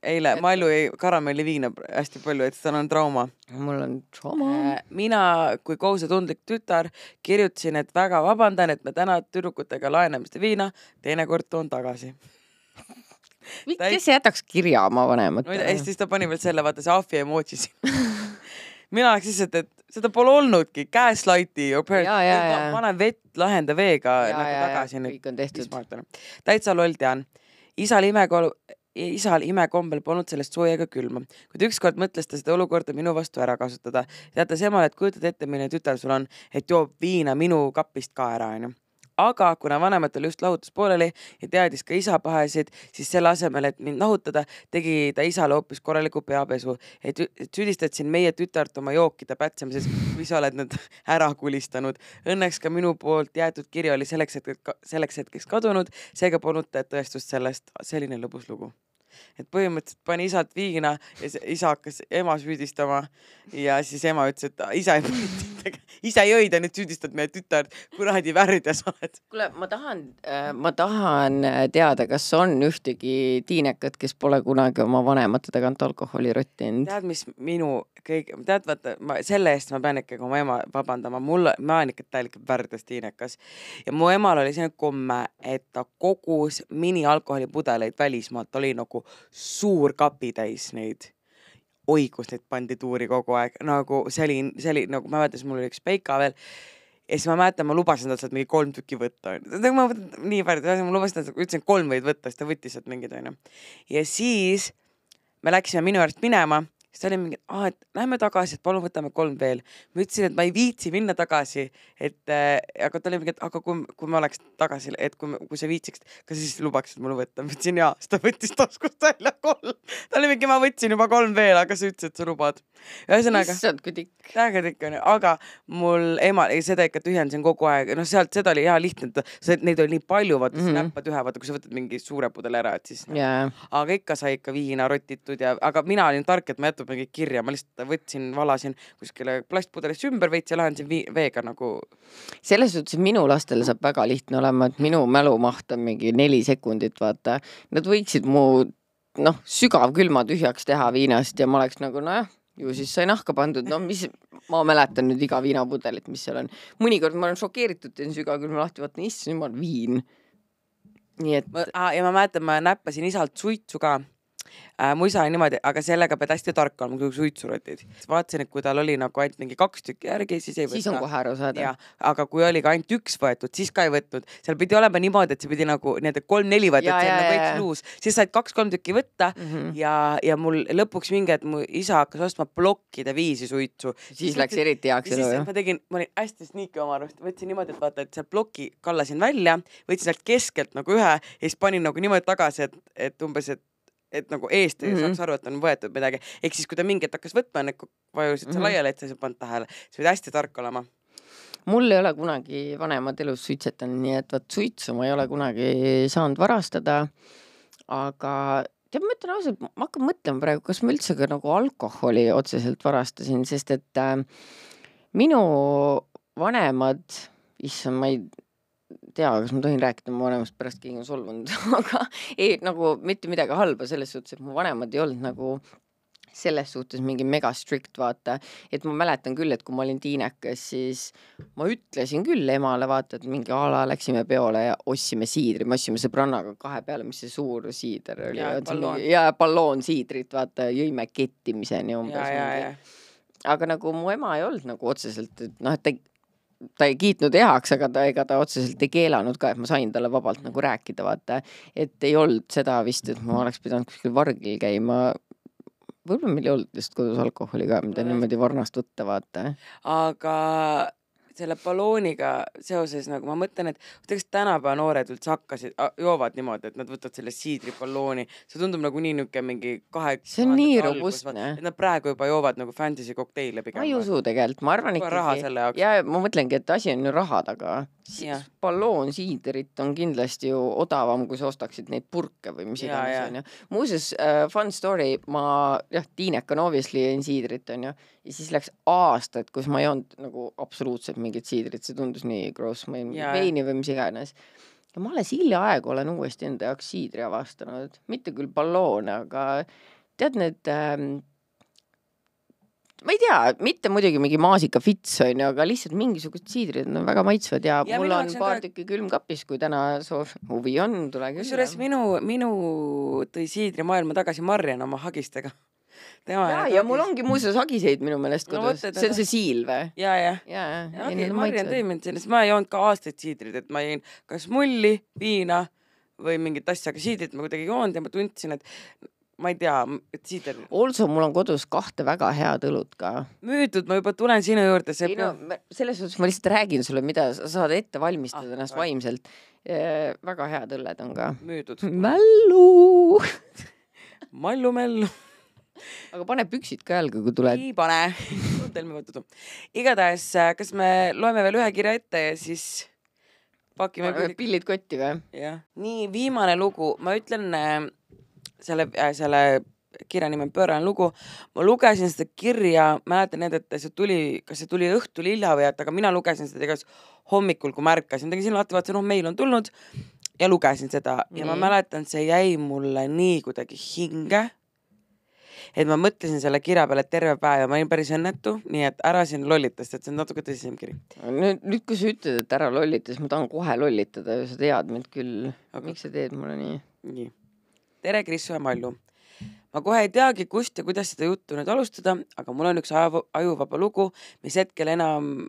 eile et... Malju jäi karamelliviina hästi palju, et tal on trauma. mul on trauma. Äh, mina kui kohusetundlik tütar kirjutasin, et väga vabandan, et me täna tüdrukutega laename seda viina, teinekord toon tagasi kes jätaks kirja oma vanematele? ja siis ta pani veel selle, vaata see ahvi emoji mina oleks lihtsalt, et seda pole olnudki, käeslaiti, panen vett lahenda veega ja, nagu tagasi. kõik on tehtud. täitsa loll tean. isal imekol-, isal imekombel polnud sellest sooja ega külma, kuid ükskord mõtles ta seda olukorda minu vastu ära kasutada. teatas emale, et kujutad ette, milline tütar sul on, et joob viina minu kapist ka ära, onju aga kuna vanematel just lahutus pooleli ja teadis ka isa pahesid, siis selle asemel, et mind nahutada, tegi ta isale hoopis korraliku peapesu. et süüdistasin meie tütart oma jookide pätsemises, kui sa oled need ära kulistanud. Õnneks ka minu poolt jäetud kiri oli selleks hetkeks, selleks hetkeks kadunud, seega polnud tõestust sellest. selline lõbus lugu et põhimõtteliselt pani isalt viina ja isa hakkas ema süüdistama ja siis ema ütles, et isa ei pannud, ise jõid ja nüüd süüdistad meie tütart, kuradi värdjas oled. kuule, ma tahan, äh, ma tahan äh, teada, kas on ühtegi tiinekat, kes pole kunagi oma vanemate tagant alkoholi rottinud? tead, mis minu kõige, tead, vaata, ma selle eest ma pean ikkagi oma ema vabandama, mul, ma olen ikka täielik värdjas tiinekas ja mu emal oli selline komme, et ta kogus minialkoholipudeleid välismaalt, oli nagu suur kapitäis neid. oi, kus neid pandi tuuri kogu aeg, nagu see oli, see oli nagu ma mäletan, siis mul oli üks peika veel ja siis ma mäletan, ma lubasin talt sealt mingi kolm tükki võtta, onju. ma võtan nii palju, ma lubasin talt, ütlesin, kolm võid võtta, siis ta võttis sealt mingid, onju. ja siis me läksime minu juurest minema siis ta oli mingi, aa, et lähme tagasi, et palun võtame kolm veel. ma ütlesin, et ma ei viitsi minna tagasi, et äh, aga ta oli mingi, et aga kui, kui me oleks tagasi, et kui, kui sa viitsiks, kas siis lubaksid mulle võtta? ma ütlesin jaa, siis ta võttis taskust välja kolm. ta oli mingi, ma võtsin juba kolm veel, aga sa ütlesid, et sa lubad. ühesõnaga. issand, kui tikk. väga tikk onju, aga mul ema, seda ikka tühjendasin kogu aeg, noh, sealt seda oli hea lihtne, et neid oli nii palju, vaata mm -hmm. sa näppad ühe, vaata kui sa võtad mingi suure pudeli ära, et siis yeah.. aga ikka sai ikka viina rotitud ja, aga mina olin tark, et ma ei jätnud mingit kirja, ma lihtsalt võtsin, valasin kuskile plastpudelisse ümber veits ja lahendasin veega nagu. selles suhtes, minu lastel saab väga lihtne olema, et minu mälumaht on mingi neli sekundit, vaata. Nad võiksid mu noh, sügavkülma tühjaks teha viinast ja ma oleks nagu nojah, ju siis sai nahka pandud, no mis, ma mäletan nüüd iga viinapudelit, mis seal on. mõnikord ma olen šokeeritud, teen sügavkülma lahti, vaatan, issand jumal, viin. nii et. ja ma mäletan, ma näppasin isalt suitsu ka äh,. mu isa oli niimoodi, aga sellega pead hästi tark olema, kui suitsurotid. vaatasin, et kui tal oli nagu ainult mingi kaks tükki järgi, siis ei võta. siis on kohe aru saada. aga kui oli ka ainult üks võetud, siis ka ei võtnud. seal pidi olema niimoodi, et see pidi nagu nii-öelda kolm-neli võtta, et see on nagu veits luus. siis said kaks-kolm tükki võtta mm -hmm. ja, ja mul lõpuks mingi hetk mu isa hakkas ostma plokkide viisi suitsu. siis, läks eriti heaks elu jah? ma tegin, ma olin hästi sniiki oma arust, võtsin niimoodi, et vaata, et seal ploki kallasin välja, võtsin sealt keskelt nagu ühe ja siis panin nagu niimoodi tagasi, et, et umbes, et et nagu eest ei mm -hmm. saaks aru, et on võetud midagi. ehk siis, kui ta mingi hetk hakkas võtma, need vajusid mm -hmm. laiali, et sa ei pannud tähele, sa pead hästi tark olema. mul ei ole kunagi vanemad elus suitsetanud, nii et vot suitsu ma ei ole kunagi saanud varastada. aga tead, ma ütlen ausalt, ma hakkan mõtlema praegu, kas ma üldse ka nagu alkoholi otseselt varastasin, sest et äh, minu vanemad, issand, ma ei tea, kas ma tohin rääkida mu vanemast, pärast keegi on solvunud aga ei nagu mitte midagi halba selles suhtes, et mu vanemad ei olnud nagu selles suhtes mingi mega strict vaata, et ma mäletan küll, et kui ma olin tiinekas, siis ma ütlesin küll emale vaata, et mingi a la läksime peole ja ostsime siidri, me ostsime sõbrannaga kahe peale, mis see suur siider oli. ja balloon, siidrit vaata, jõime kettimiseni umbes. aga nagu mu ema ei olnud nagu otseselt, et noh, et ta ta ei kiitnud heaks, aga ta, ega ta otseselt ei keelanud ka, et ma sain talle vabalt nagu rääkida, vaata. et ei olnud seda vist, et ma oleks pidanud kuskil vargil käima. võib-olla meil ei olnud lihtsalt kodus alkoholi ka, mida niimoodi varnast võtta, vaata. aga selle ballooniga seoses nagu ma mõtlen, et kuidas tänapäeva noored üldse hakkasid, joovad niimoodi, et nad võtavad selle siidriballooni, see tundub nagu nii niisugune mingi kahe. see on nii robustne. et nad praegu juba joovad nagu fantasy kokteile pigem. ma ei usu tegelikult, ma arvan ikkagi. ja ma mõtlengi, et asi on ju raha taga. balloon siidrit on kindlasti ju odavam, kui sa ostaksid neid purke või mis iganes onju. muuseas uh, fun story, ma jah, Tiineka on obviously jõin siidrit onju ja siis läks aastaid, kus ma ei olnud nagu absoluutselt mingit siidrit, see tundus nii gross, ma jõin veini või mis iganes. ja ma alles hiljaaegu olen uuesti enda jaoks siidri avastanud, mitte küll balloone, aga tead need ähm, ma ei tea, mitte muidugi mingi maasikafits on ju, aga lihtsalt mingisugused siidrid on väga maitsvad. Ja, ja mul on paar ka... tükki külmkapis, kui täna soov, huvi on, tule küll. kusjuures minu, minu tõi siidrimaailma tagasi Marjan oma hagistega tema ja, ja mul ongi muuseas hagiseid minu meelest kodus no,, see on see siil või? ja, ja, ja, ja. ja Marjan tõi mind sellest, ma ei joonud ka aastaid siidrit, et ma jõin kas mulli, viina või mingit asja, aga siidrit ma kuidagi ei joonud ja ma tundsin, et ma ei tea, et siider. also mul on kodus kahte väga head õlut ka. müüdud, ma juba tulen sinu juurde. ei no selles suhtes ma lihtsalt räägin sulle, mida sa saad ette valmistada ah, ennast ah. vaimselt. väga head õlled on ka. müüdud. mällu mallu-mällu aga pane püksid ka jalga, kui tuled. ei pane igatahes, äh, kas me loeme veel ühe kirja ette ja siis pakime küll... pillid kotti või? jah. nii, viimane lugu, ma ütlen äh, selle äh,, selle kirja nimi on Pöörane lugu. ma lugesin seda kirja, mäletan need, et see tuli, kas see tuli õhtul hilja või et, aga mina lugesin seda igas hommikul, kui ma ärkasin, tegin sinna lahti, vaatasin, noh, meil on tulnud ja lugesin seda nii. ja ma mäletan, see jäi mulle nii kuidagi hinge et ma mõtlesin selle kirja peale terve päev ja ma olin päris õnnetu, nii et ära siin lollita, sest et see on natuke tõsisem kiri. nüüd, nüüd kui sa ütled, et ära lollita, siis ma tahan kohe lollitada ja sa tead mind küll okay.. miks sa teed mulle nii? nii. tere, Krissu ja Mallu. ma kohe ei teagi, kust ja kuidas seda juttu nüüd alustada, aga mul on üks ajuvaba lugu, mis hetkel enam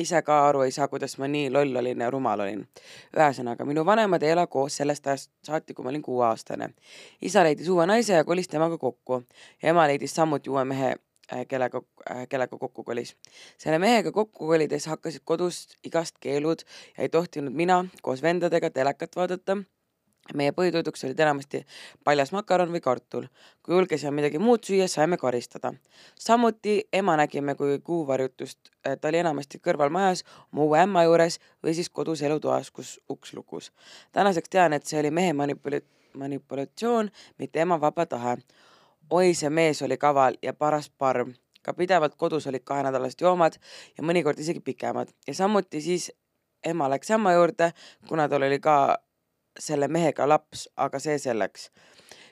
ise ka aru ei saa, kuidas ma nii loll olin ja rumal olin. ühesõnaga, minu vanemad ei ela koos sellest ajast saati, kui ma olin kuueaastane. isa leidis uue naise ja kolis temaga kokku ja ema leidis samuti uue mehe, äh, kellega, äh, kellega kokku kolis. selle mehega kokku kolides hakkasid kodus igast keelud ja ei tohtinud mina koos vendadega telekat vaadata meie põhitoiduks olid enamasti paljas makaron või kartul. kui julgesime midagi muud süüa, saime karistada. samuti ema nägime kui kuuvarjutust, ta oli enamasti kõrvalmajas oma uue ämma juures või siis kodus elutoas, kus uks lukus. tänaseks tean, et see oli mehe manipula-, manipulatsioon, mitte ema vaba tahe. oi, see mees oli kaval ja paras parm ka pidevalt kodus olid kahenädalased joomad ja mõnikord isegi pikemad ja samuti siis ema läks ämma juurde, kuna tal oli ka selle mehega laps, aga see selleks.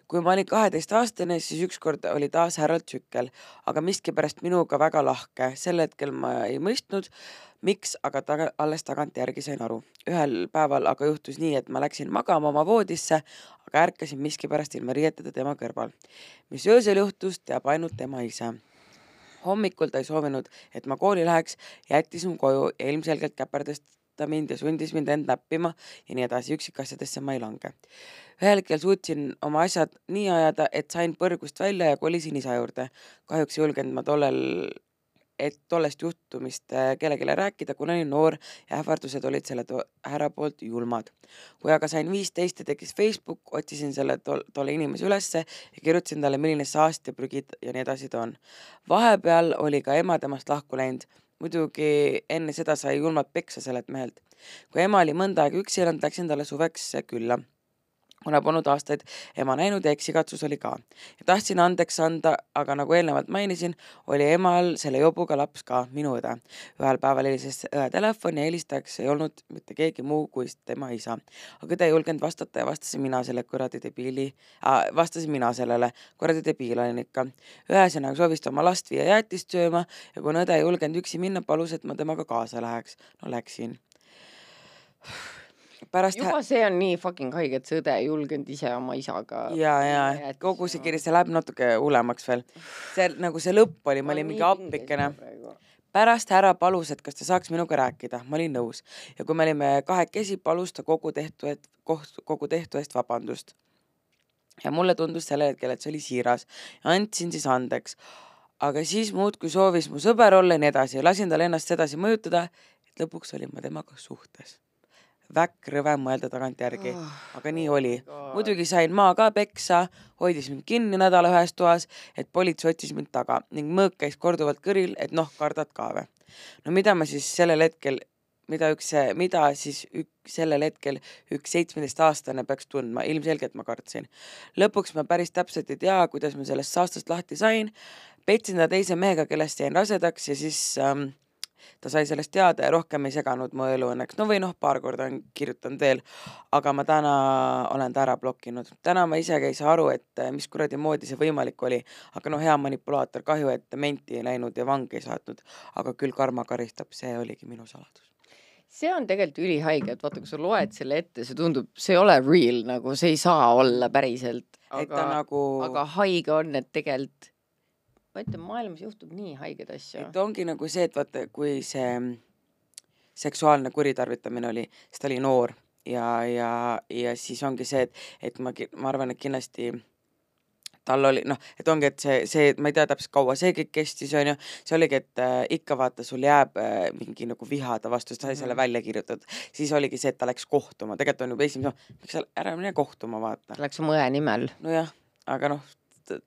kui ma olin kaheteistaastane, siis ükskord oli taas härra tsükkel, aga miskipärast minuga väga lahke. sel hetkel ma ei mõistnud, miks, aga taga, alles tagantjärgi sain aru. ühel päeval aga juhtus nii, et ma läksin magama oma voodisse, aga ärkasin miskipärast ilma riieteta tema kõrval. mis öösel juhtus, teab ainult tema ise hommikul ta ei soovinud, et ma kooli läheks, jättis mu koju ja ilmselgelt käperdas ta mind ja sundis mind end näppima ja nii edasi, üksikasjadesse ma ei lange. ühel hetkel suutsin oma asjad nii ajada, et sain põrgust välja ja kolisin isa juurde. kahjuks ei julgenud ma tollel, et tollest juhtumist äh, kellelegi rääkida, kuna olin noor ja ähvardused olid selle härra poolt julmad. kui aga sain viisteist ja tekkis Facebook, otsisin selle tol, tolle inimese ülesse ja kirjutasin talle, milline saast ja prügi ja nii edasi ta on. vahepeal oli ka ema temast lahku läinud muidugi enne seda sai julmalt peksa sellelt mehelt. kui ema oli mõnda aega üksi elanud, läksin talle suveks külla kuna polnud aastaid ema näinud ja eksikatsus oli ka. ja tahtsin andeks anda, aga nagu eelnevalt mainisin, oli emal selle jobuga laps ka, minu õde. ühel päeval helises õe telefon ja helistajaks ei olnud mitte keegi muu kui tema isa. aga õde ei julgenud vastata ja vastasin mina selle kuradi debiili äh,, vastasin mina sellele, kuradi debiil olin ikka. ühesõnaga soovis ta oma last viia jäätist sööma ja kuna õde ei julgenud üksi minna, palus, et ma temaga kaasa läheks. no läksin pärast juba see on nii fucking haige, et see õde ei julgenud ise oma isaga. ja, ja kogu see kiri, see läheb natuke hullemaks veel. see nagu see lõpp oli, ma olin mingi appikene. pärast härra palus, et kas ta saaks minuga rääkida, ma olin nõus ja kui me olime kahekesi, palus ta kogu tehtu, et koht, kogu tehtu eest vabandust. ja mulle tundus sellel hetkel, et see oli siiras ja andsin siis andeks. aga siis muudkui soovis mu sõber olla ja nii edasi lasin tal ennast sedasi mõjutada, et lõpuks olin ma temaga suhtes väkk rõve mõelda tagantjärgi, aga nii oli. muidugi sain ma ka peksa, hoidis mind kinni nädala ühes toas, et politsei otsis mind taga ning mõõk käis korduvalt kõril, et noh, kardad ka või. no mida ma siis sellel hetkel, mida üks, mida siis ük, sellel hetkel üks seitsmeteistaastane peaks tundma, ilmselgelt ma kartsin. lõpuks ma päris täpselt ei tea, kuidas ma sellest saastast lahti sain, petsin ta teise mehega, kellest jäin rasedaks ja siis ähm, ta sai sellest teada ja rohkem ei seganud mu elu õnneks, no või noh, paar korda on kirjutanud veel, aga ma täna olen ta ära blokkinud. täna ma isegi ei saa aru, et mis kuradi moodi see võimalik oli, aga no hea manipulaator, kahju, et menti ei läinud ja vangi ei saatnud, aga küll karma karistab, see oligi minu saladus. See on tegelikult ülihaige, et vaata, kui sa loed selle ette, see tundub, see ei ole real nagu, see ei saa olla päriselt, aga, nagu... aga haige on, et tegelikult ma ütlen, maailmas juhtub nii haigeid asju. et ongi nagu see, et vaata, kui see seksuaalne kuritarvitamine oli, siis ta oli noor ja, ja, ja siis ongi see, et, et ma, ma arvan, et kindlasti tal oli noh, et ongi, et see, see, ma ei tea täpselt kaua see kõik kestis, onju, see oligi, et äh, ikka vaata, sul jääb äh, mingi nagu viha ta vastu, sa mm -hmm. selle mhm. välja kirjutatud. siis oligi see, et ta läks kohtuma, tegelikult on juba esimene, miks sa ära mine kohtuma, vaata. Läks oma õe nimel. nojah, aga noh,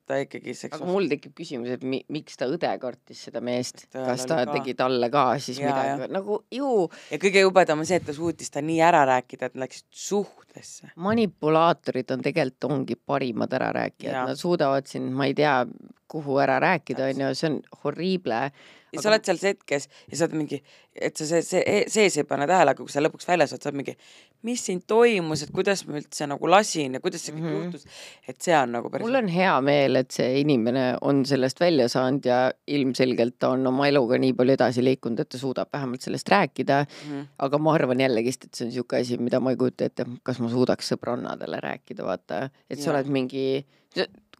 ta ikkagi seks-. aga mul tekib küsimus, et mi, miks ta õde kartis seda meest, kas ta ka. tegi talle ka siis ja, midagi, nagu ju. ja kõige jubedam on see, et ta suutis ta nii ära rääkida, et läksid suhtesse. manipulaatorid on tegelikult ongi parimad ärarääkijad, nad suudavad sind, ma ei tea, kuhu ära rääkida, onju, see on horriible ja aga... sa oled seal hetkes ja sa oled mingi, et sa see, see, sees ei pane tähele, aga kui sa lõpuks väljas oled, sa oled mingi, mis siin toimus, et kuidas ma üldse nagu lasin ja kuidas see kõik mm -hmm. juhtus. et see on nagu päris. mul on hea meel, et see inimene on sellest välja saanud ja ilmselgelt ta on oma eluga nii palju edasi liikunud, et ta suudab vähemalt sellest rääkida mm. -hmm. aga ma arvan jällegist, et see on sihuke asi, mida ma ei kujuta ette, kas ma suudaks sõbrannadele rääkida, vaata, et sa ja. oled mingi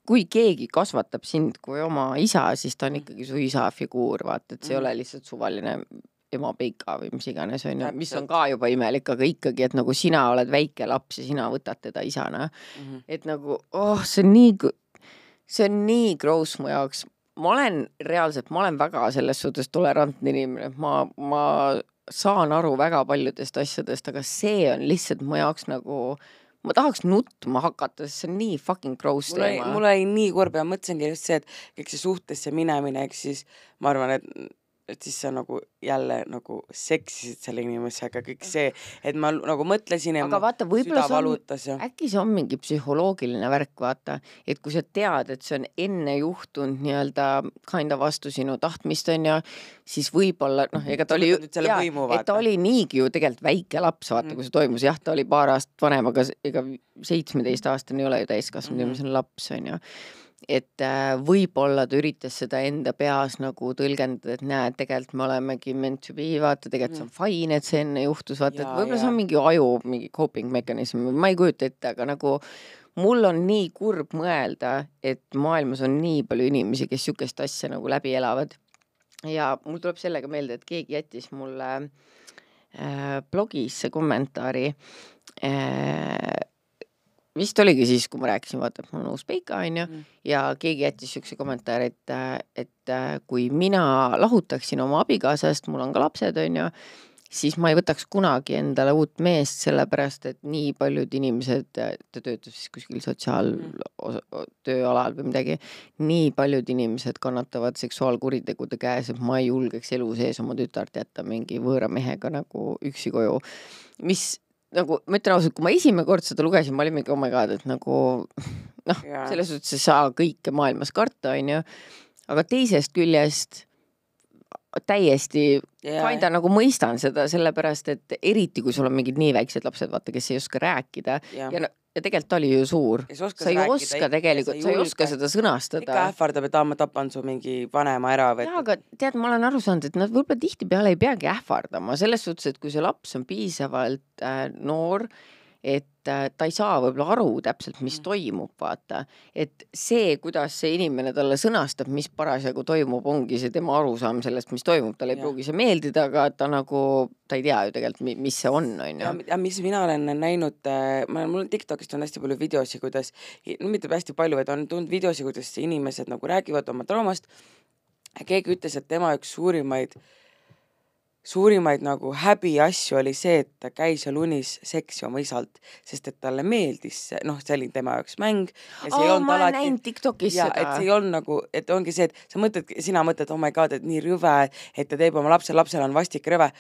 kui keegi kasvatab sind kui oma isa, siis ta on ikkagi su isa figuur, vaata, et see ei mm. ole lihtsalt suvaline ema peika või mis iganes onju, mis on ka juba imelik, aga ikkagi, et nagu sina oled väike laps ja sina võtad teda isana mm. -hmm. et nagu oh, see on nii, see on nii gross mu jaoks. ma olen reaalselt, ma olen väga selles suhtes tolerantne inimene, ma, ma saan aru väga paljudest asjadest, aga see on lihtsalt mu jaoks nagu äh, ma tahaks nutma hakata, sest see on nii fucking gross teema. mul oli nii kurb ja mõtlesingi just see, et kõik see suhtesse minemine, ehk siis ma arvan, et et siis sa nagu jälle nagu seksisid selle inimesega, kõik see, et ma nagu mõtlesin ja aga vaata, võib-olla see on, äkki see on mingi psühholoogiline värk, vaata, et kui sa tead, et see on enne juhtunud nii-öelda kinda vastu sinu tahtmist, on ju, siis võib-olla noh, ega ta oli ju, et ta oli niigi ju tegelikult väike laps, vaata mm., kui see toimus, jah, ta oli paar aastat vanem, aga ega seitsmeteistaastane ei ole ju täiskasvanud mm, -hmm. see on laps, on ju et äh, võib-olla ta üritas seda enda peas nagu tõlgendada, et näed, tegelikult me olemegi meant to be, vaata, tegelikult see on mm. fine, et see enne juhtus, vaata, et võib-olla see on mingi aju mingi coping mekanism, ma ei kujuta ette, aga nagu mul on nii kurb mõelda, et maailmas on nii palju inimesi, kes niisugust asja nagu läbi elavad. ja mul tuleb sellega meelde, et keegi jättis mulle äh, blogis kommentaari äh, vist oligi siis, kui ma rääkisin, vaata, et mul on uus peika, onju, mm. ja keegi jättis siukse kommentaari, et, et kui mina lahutaksin oma abikaasast, mul on ka lapsed, onju, siis ma ei võtaks kunagi endale uut meest, sellepärast et nii paljud inimesed, ta töötab siis kuskil sotsiaaltööalal või midagi, nii paljud inimesed kannatavad seksuaalkuritegude käes, et ma ei julgeks elu sees oma tütart jätta mingi võõra mehega nagu üksi koju. mis nagu ma ütlen ausalt, kui ma esimene kord seda lugesin, ma olin mingi oh my god, et nagu noh, selles suhtes ei saa kõike maailmas karta, onju. aga teisest küljest täiesti kinda nagu mõistan seda, sellepärast et eriti kui sul on mingid nii väiksed lapsed, vaata, kes ei oska rääkida yeah. ja no, ja tegelikult ta oli ju suur. sa ei rääkida, oska tegelikult, sa ei oska seda sõnastada. ikka ähvardab, et aa, ma tapan su mingi vanema ära või. jaa, aga tead, ma olen aru saanud, et nad võib-olla tihtipeale ei peagi ähvardama, selles suhtes, et kui see laps on piisavalt äh, noor, et ta ei saa võib-olla aru täpselt, mis Mm. toimub, vaata. et see, kuidas see inimene talle sõnastab, mis parasjagu toimub, ongi see tema arusaam sellest, mis toimub, talle ei pruugi see meeldida, aga ta nagu, ta ei tea ju tegelikult, mis see on, on ja, ju. ja mis mina olen näinud, ma, mul on Tiktokist on hästi palju videosi, kuidas, no mitte hästi palju, vaid on tulnud videosi, kuidas inimesed nagu räägivad oma traumast. keegi ütles, et tema üks suurimaid, suurimaid nagu häbiasju oli see, et ta käis seal unis seksi oma isalt, sest et talle meeldis see, noh, see oli tema jaoks mäng. aa, ma olen näinud Tiktokis ja et seda see ei olnud nagu, et ongi see, et sa mõtled, sina mõtled, oh my god, et nii rõve, et ta teeb oma lapsele, lapsel on vastik rõve.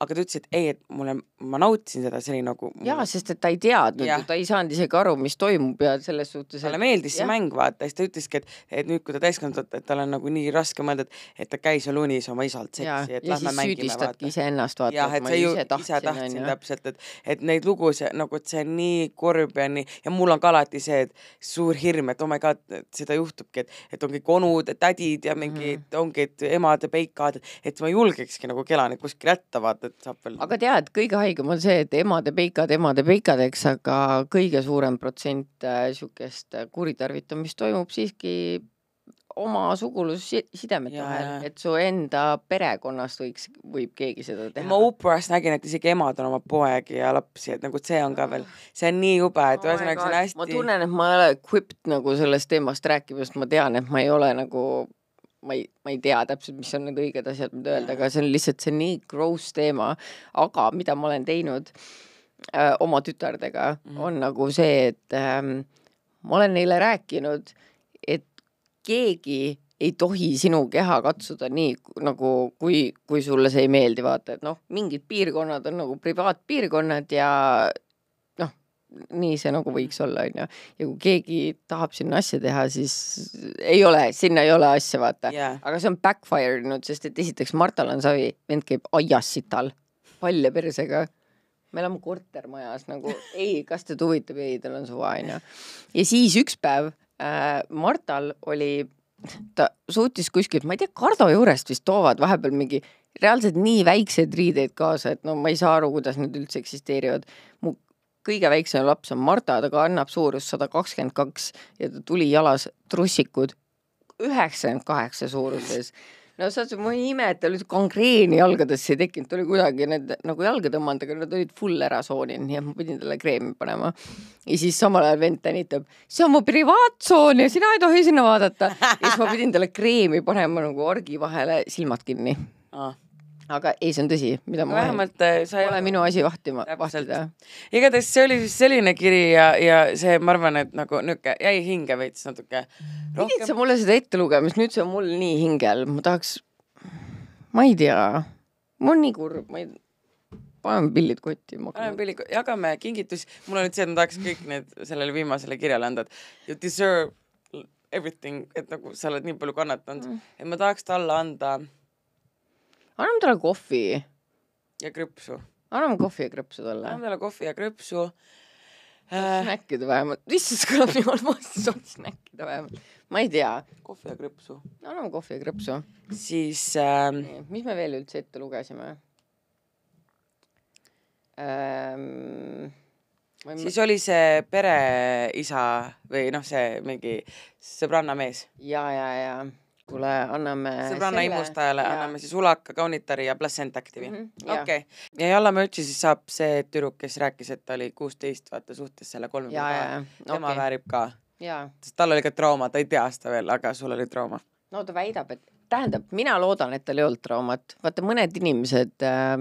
Aga ta ütles, et ei, et mulle, ma nautisin seda, see oli nagu. jaa, sest et ta ei teadnud ju, ta ei saanud isegi aru, mis toimub ja selles suhtes, talle meeldis see jah. mäng, vaata, siis ta ütleski, et, et nüüd, kui ta täiskasvanud, et tal on nagu nii raske mõelda, et, et ta käis seal unis oma isalt ja, seksi, et ja lähme mängime, vaata. iseennast, vaata, et ma ju ise ise tahtsin, tahtsin on ju. täpselt, et, et neid lugusid nagu, et see on nii kurb ja nii ja mul on ka alati see, et suur hirm, et oh my god, seda juhtubki, et, et ongi konud, tädid ja mingi mm. -hmm. ongi, et emad ja peikad, et ma ei julgekski nagu kela neid kuskil jätta, vaata, et saab veel. aga tead, kõige haigem on see, et emade peikad emade peikadeks, aga kõige suurem protsent äh, siukest äh, kuritarvitamist toimub siiski oma sugulussidemete Jaa, vahel, et su enda perekonnast võiks, võib keegi seda teha. ma Oprah'st nägin, et isegi emad on oma poegi ja lapsi, et nagu see on ka veel, see on nii jube, et Oh ühesõnaga see on hästi. ma tunnen, et ma ei ole equipped nagu sellest teemast rääkima, sest ma tean, et ma ei ole nagu ma ei, ma ei tea täpselt, mis on need õiged asjad, mida öelda, aga see on lihtsalt, see on nii gross teema. aga mida ma olen teinud äh, oma tütardega mm. -hmm. on nagu see, et ähm, ma olen neile rääkinud, et keegi ei tohi sinu keha katsuda nii nagu, kui, kui sulle see ei meeldi, vaata, et noh, mingid piirkonnad on nagu privaatpiirkonnad ja nii see nagu võiks olla, onju. ja kui keegi tahab sinna asja teha, siis ei ole, sinna ei ole asja, vaata jaa, aga see on backfire inud, sest et esiteks Marta Lansavi vend käib aias sital, palja persega. me elame kortermajas nagu, ei, kas teid huvitab, ei, tal on suva, onju. ja siis üks päev äh, Martal oli, ta suutis kuskilt, ma ei tea, Kardo juurest vist toovad vahepeal mingi reaalselt nii väikseid riideid kaasa, et no ma ei saa aru, kuidas need üldse eksisteerivad. mu kõige väiksem laps on Marta, ta kannab suurust sada kakskümmend kaks ja ta tuli jalas trussikud üheksakümmend kaheksa suuruses. no sa, ma ei ime, et tal üldse kangreeni jalgadesse ei tekkinud, ta oli kuidagi need nagu jalga tõmmanud, aga need olid full ära sooninud, nii et ma pidin talle kreemi panema. ja siis samal ajal vend tänitab, see on mu privaatsoon ja sina ei tohi sinna vaadata. ja siis ma pidin talle kreemi panema nagu orgi vahele, silmad kinni. Aga ei, see on tõsi, mida ma vähemalt äh, sa pole minu asi vahtima, vahtida. igatahes see oli siis selline kiri ja, ja see, ma arvan, et nagu niuke jäi hinge veits natuke pidid sa mulle seda ette lugemas, nüüd see on mul nii hingel, ma tahaks, ma ei tea, mul on nii kurb, ma ei, paneme pillid kotti. paneme pilli, jagame kingitusi, mul on nüüd see, et ma tahaks kõik need sellele viimasele kirjale anda, et you deserve everything, et nagu sa oled nii palju kannatanud mm., et ma tahaks talle anda anname talle kohvi, ja krõpsu, anname kohvi ja krõpsu talle annan. talle kohvi ja krõpsu äh,. snäkkida vähemalt, issand, see kõlab nii halvasti, ma saan snäkkida vähemalt. ma ei tea, kohvi ja krõpsu, anname kohvi ja krõpsu. siis äh, mis me veel üldse ette lugesime ähm,? siis oli see pereisa või noh, see mingi sõbranna mees, ja, ja, ja kuule, anname. sõbranna imustajale anname siis ulaka, kaunitari ja Mhm, mm. -hmm. okei okay., ja Jalla Mürtsi siis saab see tüdruk, kes rääkis, et ta oli kuusteist, vaata suhtes selle kolme ja, ja, tema okay. väärib ka, ja sest tal oli ka trauma, ta ei tea seda veel, aga sul oli trauma. no ta väidab, et tähendab, mina loodan, et tal ei olnud traumat, vaata mõned inimesed äh,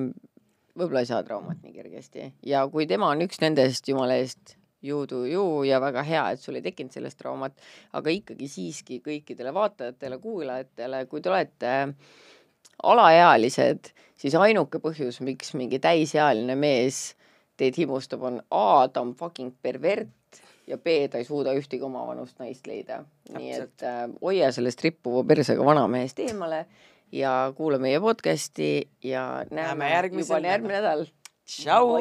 võib-olla ei saa traumat nii kergesti ja kui tema on üks nendest, jumala eest, do you ja väga hea, et sul ei tekkinud sellest traumat, aga ikkagi siiski kõikidele vaatajatele, kuulajatele, kui te olete alaealised, siis ainuke põhjus, miks mingi täisealine mees teid himustab, on A ta on fucking pervert ja B ta ei suuda ühtegi omavanust naist leida. nii et äh, hoia sellest rippuva persega vanamehest eemale ja kuula meie podcast'i ja näeme, Näeme järgmisel juba järgmine nädal. tšau.